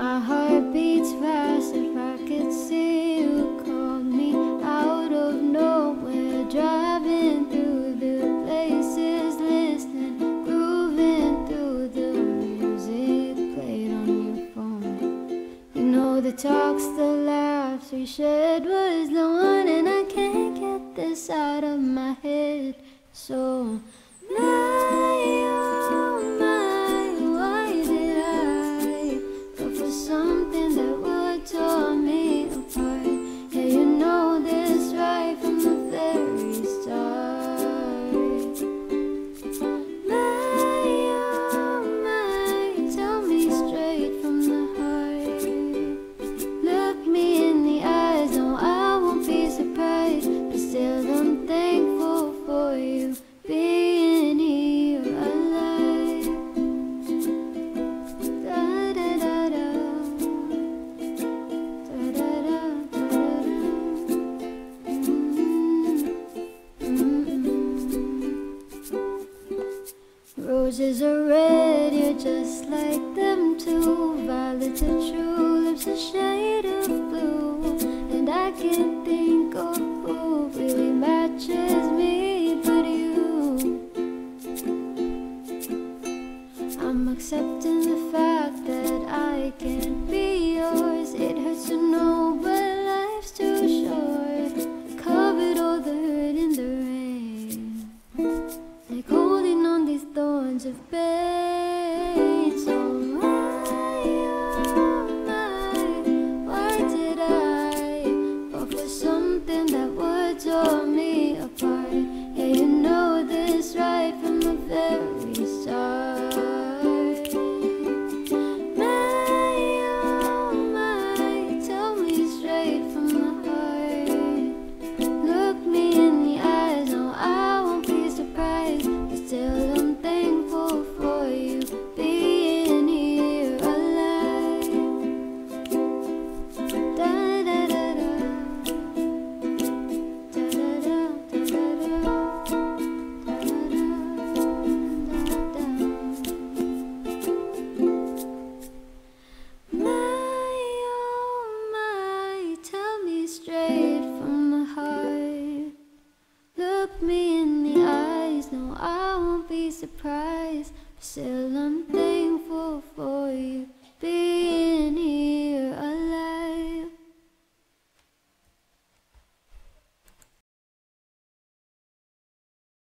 My heart beats fast if I could see you call me out of nowhere, driving through the places, listening, grooving to the music played on your phone. You know the talks, the laughs we shared was the one, and I can't get this out of my head. So Roses are red, you're just like them too. Violets are tulips, a shade of blue. And I can't think of who really matches me but you. I'm accepting the fact that I can't be yours. It hurts to know. something that would draw me Still, I'm thankful for you being.